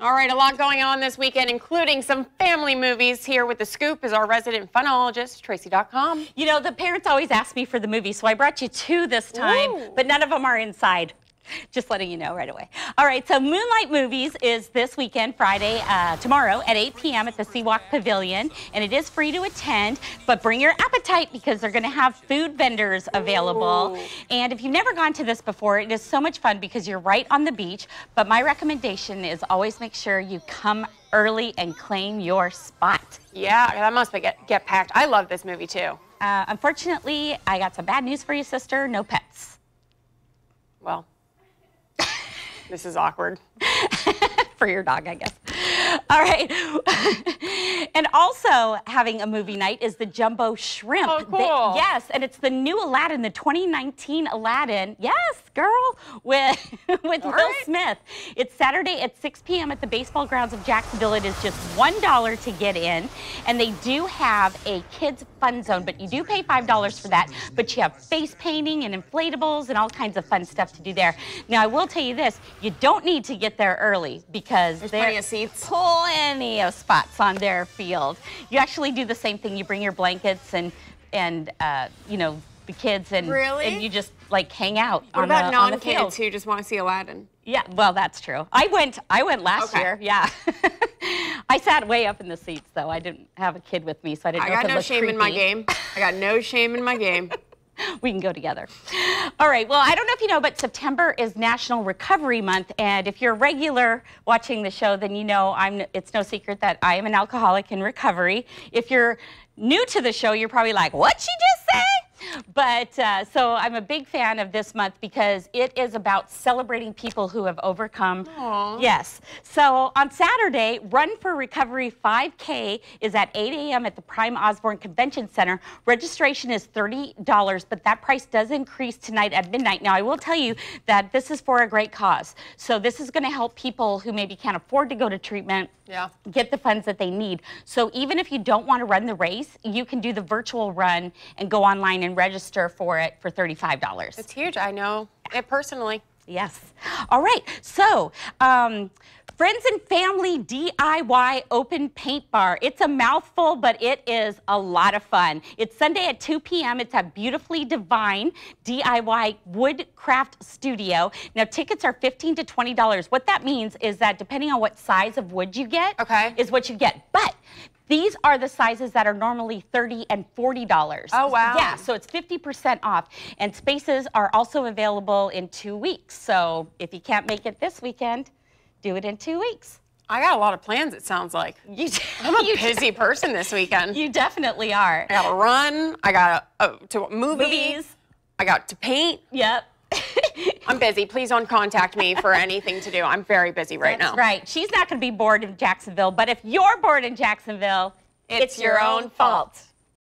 All right, a lot going on this weekend, including some family movies. Here with the scoop is our resident funologist, Tracy.com. You know, the parents always ask me for the movie, so I brought you two this time, Ooh. but none of them are inside. Just letting you know right away. All right, so Moonlight Movies is this weekend, Friday, uh, tomorrow at 8 p.m. at the Seawalk Pavilion, and it is free to attend, but bring your appetite because they're going to have food vendors available. Ooh. And if you've never gone to this before, it is so much fun because you're right on the beach, but my recommendation is always make sure you come early and claim your spot. Yeah, that must be get, get packed. I love this movie too. Uh, unfortunately, I got some bad news for you, sister. No pets. Well, this is awkward. for your dog, I guess. All right. and also having a movie night is the Jumbo Shrimp. Oh, They- cool. yes, and it's the new Aladdin, the 2019 Aladdin. Yes, girl, with with Will right. Smith. It's Saturday at 6 p.m. at the baseball grounds of Jacksonville. It is just $1 to get in, and they do have a kids fun zone, but you do pay $5 for that. But you have face painting and inflatables and all kinds of fun stuff to do there. Now, I will tell you this, you don't need to get there early because There's plenty of seats. plenty of spots on their field. You actually do the same thing. You bring your blankets and and uh, you know the kids and Really? and you just like hang out What about non-kids who just want to see Aladdin? Yeah, well that's true. I went I went last Okay. year. Yeah. I sat way up in the seats though. I didn't have a kid with me, so I didn't I know got no shame in my game. I got no shame in my game. we can go together. All right. Well, I don't know if you know, but September is National Recovery Month, and if you're a regular watching the show, then you know I'm. It's no secret that I am an alcoholic in recovery. If you're new to the show, you're probably like, "What'd she just say?" But uh, so I'm a big fan of this month because it is about celebrating people who have overcome. Aw. Yes. So on Saturday, Run for Recovery 5K is at 8 a.m. at the Prime Osborn Convention Center. Registration is $30, but that price does increase tonight at midnight. Now, I will tell you that this is for a great cause. So this is going to help people who maybe can't afford to go to treatment Yeah. get the funds that they need. So even if you don't want to run the race, you can do the virtual run and go online and register for it for $35. It's huge. I know it personally. Yes. All right. So, um, Friends and Family DIY Open Paint Bar. It's a mouthful, but it is a lot of fun. It's Sunday at 2 p.m. It's at Beautifully Divine DIY Woodcraft Studio. Now, tickets are 15 to $20. What that means is that depending on what size of wood you get, Okay. is what you get. These are the sizes that are normally 30 and $40. Oh, wow. Yeah, so it's 50% off. And spaces are also available in two weeks. So if you can't make it this weekend, do it in two weeks. I got a lot of plans. It sounds like You, I'm a busy person this weekend. you definitely are. I got to run. I got to uh, to movies. Movies. I got to paint. Yep. I'm busy. Please don't contact me for anything to do. I'm very busy right That's now. right. She's not going to be bored in Jacksonville, but if you're bored in Jacksonville, It's your own fault.